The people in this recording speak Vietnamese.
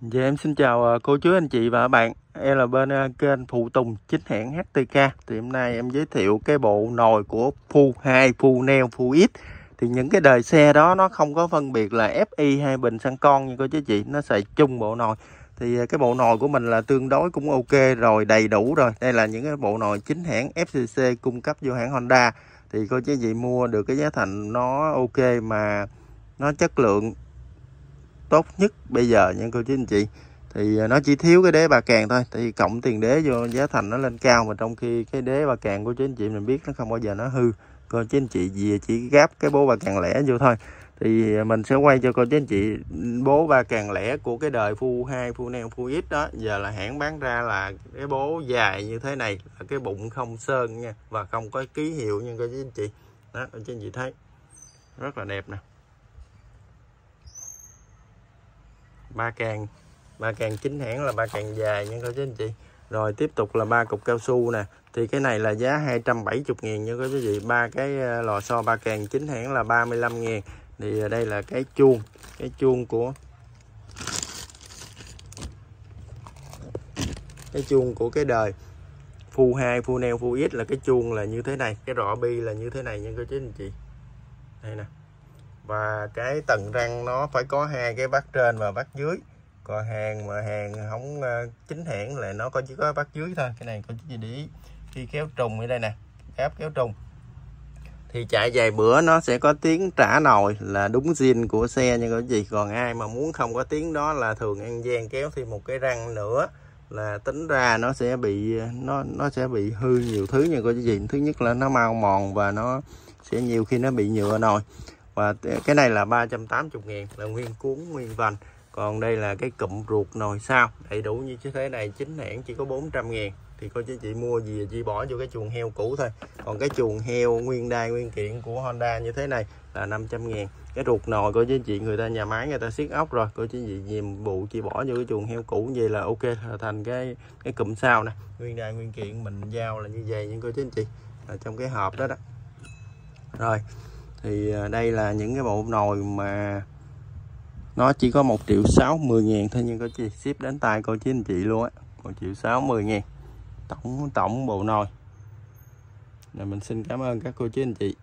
Dạ em xin chào à, cô chú anh chị và các bạn. Em là bên à, kênh Phụ Tùng chính hãng HTK Thì hôm nay em giới thiệu cái bộ nồi của Phu 2, Phu Neo, Phu X Thì những cái đời xe đó nó không có phân biệt là FI hay bình xăng con như cô chú chị. Nó xài chung bộ nồi. Thì à, cái bộ nồi của mình là tương đối cũng ok rồi, đầy đủ rồi. Đây là những cái bộ nồi chính hãng FCC cung cấp vô hãng Honda. Thì cô chú chị mua được cái giá thành nó ok mà nó chất lượng tốt nhất bây giờ nha cô chú anh chị. Thì à, nó chỉ thiếu cái đế bà càng thôi, tại vì cộng tiền đế vô giá thành nó lên cao mà trong khi cái đế bà càng của chú anh chị mình biết nó không bao giờ nó hư. Cô chú anh chị gì chỉ gáp cái bố bà càng lẻ vô thôi. Thì à, mình sẽ quay cho cô chú anh chị bố ba càng lẻ của cái đời phu 2 phu neo, phu ít đó. Giờ là hãng bán ra là cái bố dài như thế này, là cái bụng không sơn nha, và không có ký hiệu nha cô chú anh chị. Đó, cô chú anh chị thấy, rất là đẹp nè. Ba càng ba càng chính hãng là ba càng dài nha cô chú anh chị. Rồi tiếp tục là ba cục cao su nè. Thì cái này là giá 270 ngàn nha cô chú chị. Ba cái ờ, lò xo ba càng chính hãng là 35 ngàn thì ờ, đây là cái chuông cái chuông của, cái chuông của cái đời. Phu 2 phu neo, phu x là cái chuông là như thế này. Cái rọ bi là như thế này nha cô chú anh chị. Đây nè và cái tầng răng nó phải có hai cái bát trên và bát dưới. Còn hàng mà hàng không ờ, chính hãng là nó có chỉ có bát dưới thôi. Cái này có chỉ để ý. Khi kéo trùng ở đây nè. Áp kéo trùng. Thì chạy vài bữa nó sẽ có tiếng trả nồi là đúng zin của xe nha quý vị còn ai mà muốn không có tiếng đó là thường ăn gian kéo thêm một cái răng nữa. Là tính ra nó sẽ bị, nó nó sẽ bị hư nhiều thứ nha quý chị thứ nhất là nó mau mòn và nó sẽ nhiều khi nó bị nhựa nồi và cái này là 380 ngàn, là nguyên cuốn, nguyên vành. Còn đây là cái cụm ruột nồi sao đầy đủ như thế này chính hãng chỉ có 400 ngàn. Thì cô chú chị mua gì chỉ bỏ vô cái chuồng heo cũ thôi. Còn cái chuồng heo nguyên đai, nguyên kiện của Honda như thế này là 500 ngàn. Cái ruột nồi của chú chị, người ta nhà máy người ta siết ốc rồi. Cô chú chị nhiệm vụ chỉ bỏ vô cái chuồng heo cũ vậy là ok thành cái cái cụm sao nè. Nguyên đai, nguyên kiện mình giao là như vậy, nhưng cô chú anh chị ở trong cái hộp đó đó. Rồi thì à, đây là những cái bộ nồi mà nó chỉ có 1 triệu 60 ngàn thôi nhưng có chị ship đến tay cô chú anh chị luôn á. 1 triệu 60 ngàn. Tổng tổng bộ nồi. Này mình xin cảm ơn các cô chú anh chị.